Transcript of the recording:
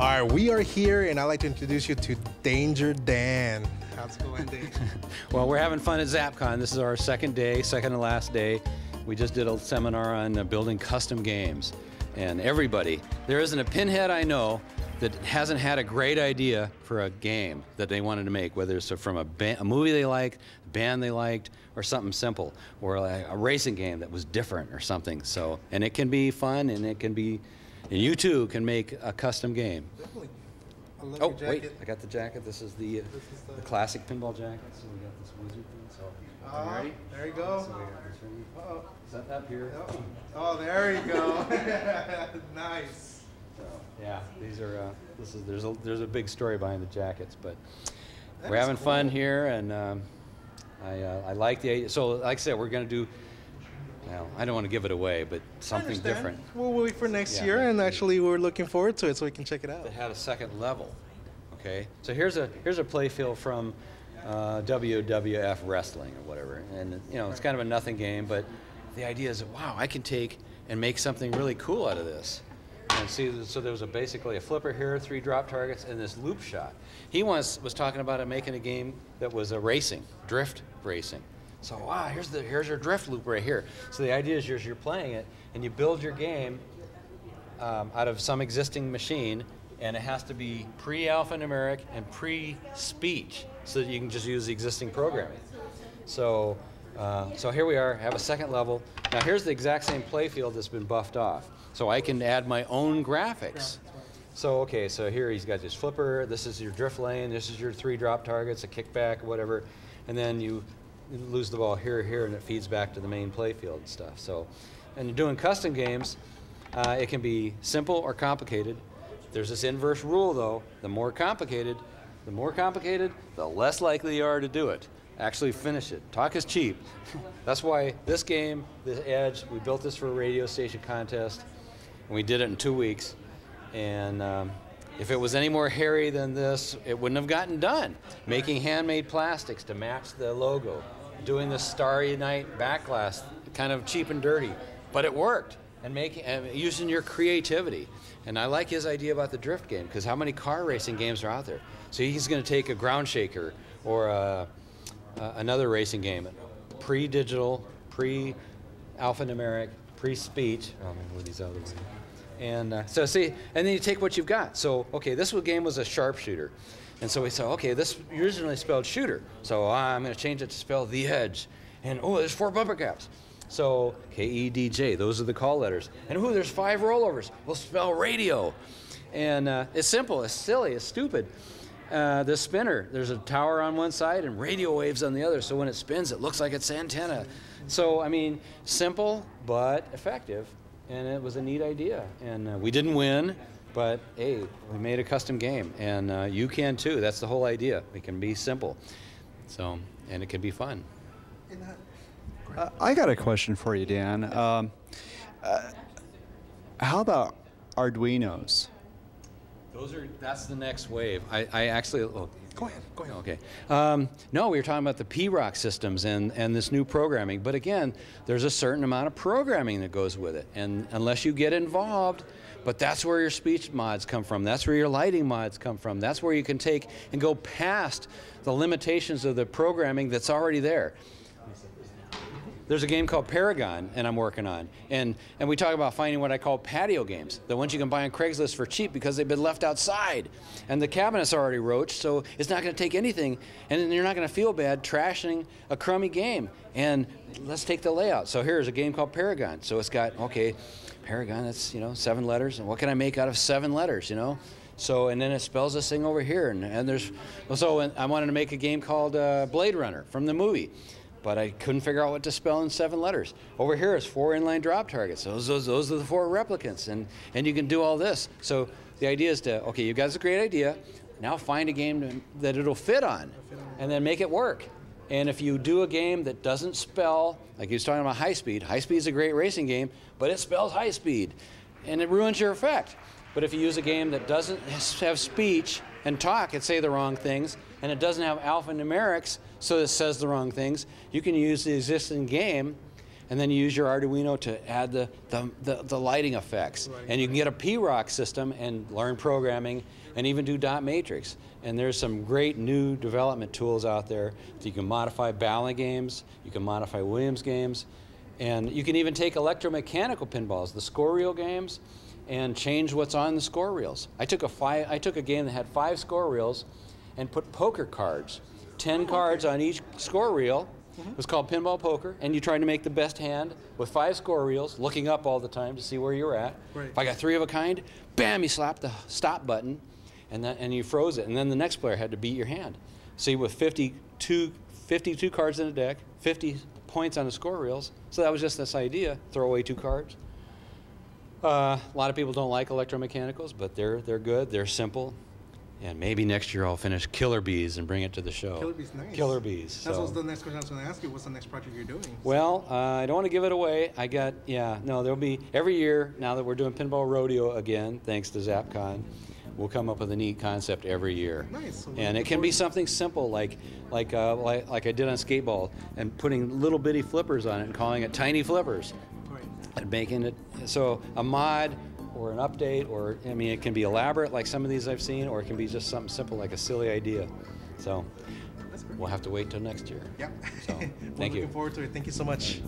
All right, we are here, and I'd like to introduce you to Danger Dann. How's it going, Dann? well, we're having fun at ZapCon. This is our second day, second to last day. We just did a seminar on uh, building custom games. And everybody, there isn't a pinhead I know that hasn't had a great idea for a game that they wanted to make, whether it's from a, a movie they liked, a band they liked, or something simple, or a, a, racing game that was different or something. So, and it can be fun, and it can be, and you too can make a custom game. Definitely. oh, wait, I got the jacket. This is the, uh, this is the, the, classic pinball jacket. So we got this wizard thing. So, ready? There you go. So uh -oh. Set up here. Oh, oh there you go. nice. Yeah, these are. Uh, this is there's a there's a big story behind the jackets, but that we're having cool. fun here, and um, I uh, I like the so like I said we're gonna do. I don't want to give it away, but something different. We'll wait for next yeah, year, next and year. actually we're looking forward to it, so we can check it out. It had a second level. Okay, so here's a here's a play playfield from uh, WWF wrestling or whatever, and you know it's kind of a nothing game, but the idea is that wow, I can take and make something really cool out of this. And see, so there was a basically a flipper here, three drop targets, and this loop shot. He once was talking about making a game that was a racing, drift racing. So wow, here's the here's your drift loop right here. So the idea is you're, you're playing it, and you build your game um, out of some existing machine, and it has to be pre-alphanumeric and pre-speech, so that you can just use the existing programming. So. Uh, so here we are, have a second level. Now here's the exact same playfield that's been buffed off. So I can add my own graphics. So, okay, so here he's got his flipper, this is your drift lane, this is your three drop targets, a kickback, whatever, and then you lose the ball here, here, and it feeds back to the main playfield and stuff. So, and doing custom games, uh, it can be simple or complicated. There's this inverse rule though, the more complicated, the more complicated, the less likely you are to do it actually finish it. Talk is cheap. That's why this game, this Edge, we built this for a radio station contest, and we did it in two weeks. And um, if it was any more hairy than this, it wouldn't have gotten done. Making handmade plastics to match the logo, doing the Starry Night backglass, kind of cheap and dirty, but it worked. And making, uh, using your creativity. And I like his idea about the drift game because how many car racing games are out there? So he's going to take a ground shaker or a another racing game, pre-digital, pre-alphanumeric, pre-speech. Oh, man, these other ones. And uh, so see, and then you take what you've got. So okay, this game was a sharpshooter, and so we said, okay, this originally spelled shooter, so I'm going to change it to spell the edge. And oh, there's four bumper caps. So K E D J, those are the call letters. And oh, there's five rollovers. We'll spell radio. And uh, it's simple, it's silly, it's stupid uh, the spinner. There's a tower on one side and radio waves on the other. So when it spins, it looks like it's antenna. So I mean, simple but effective, and it was a neat idea. And uh, we didn't win, but hey, we made a custom game, and uh, you can too. That's the whole idea. It can be simple, so and it can be fun. Uh, I got a question for you, Dann. Um, uh, how about Arduinos? Those are that's the next wave. I, I actually oh, go ahead. Go ahead. Okay. Um, no, we were talking about the P-ROC systems and and this new programming. But again, there's a certain amount of programming that goes with it, and unless you get involved. But that's where your speech mods come from. That's where your lighting mods come from. That's where you can take and go past the limitations of the programming that's already there. There's a game called Paragon, and I'm working on. And, and we talk about finding what I call patio games, the ones you can buy on Craigslist for cheap because they've been left outside. And the cabinet's already roached, so it's not going to take anything. And you're not going to feel bad trashing a crummy game. And let's take the layout. So here's a game called Paragon. So it's got, okay, Paragon, that's, you know, seven letters. And what can I make out of seven letters, you know? So, and then it spells this thing over here. And, and there's, so I wanted to make a game called uh, Blade Runner from the movie but I couldn't figure out what to spell in seven letters. Over here is four inline drop targets. Those, those, those are the four replicants, and, and you can do all this. So the idea is to, okay, you guys a great idea. Now find a game that it'll fit on, and then make it work. And if you do a game that doesn't spell, like he was talking about high speed, high speed is a great racing game, but it spells high speed, and it ruins your effect. But if you use a game that doesn't have speech and talk and say the wrong things, and it doesn't have alphanumerics, so it says the wrong things, you can use the existing game and then you use your Arduino to add the, the, the, the lighting effects. Right, and you can get a P-ROC system and learn programming and even do dot matrix. And there's some great new development tools out there that you can modify Bally games, you can modify Williams games, and you can even take electromechanical pinballs, the score reel games, and change what's on the score reels. I took a five, I took a game that had five score reels and put poker cards, 10 cards on each score reel. It was called pinball poker, and you tried to make the best hand with five score reels, looking up all the time to see where you're at. Right. If I got three of a kind, bam, you slapped the stop button, and then and you froze it, and then the next player had to beat your hand. See, with 52, 52 cards in a deck, 50 points on the score reels. So that was just this idea: throw away two cards. Uh, a lot of people don't like electromechanicals, but they're they're good. They're simple, and maybe next year I'll finish Killer Bees and bring it to the show. Killer Bees, nice. Killer Bees. That so. was the next question I was going to ask you. What's the next project you're doing? Well, uh, I don't want to give it away. I got, yeah, no, there'll be, every year, now that we're doing Pinball Rodeo again, thanks to ZapCon, we'll come up with a neat concept every year. Nice. So And it can be something simple like, like, uh, like, like I did on Skateball and putting little bitty flippers on it and calling it tiny flippers Right. and making it, so a mod or an update or, I mean, it can be elaborate like some of these I've seen or it can be just something simple like a silly idea. So we'll have to wait till next year. Yep. So, We're thank you. looking forward to it. Thank you so much.